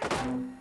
Yes!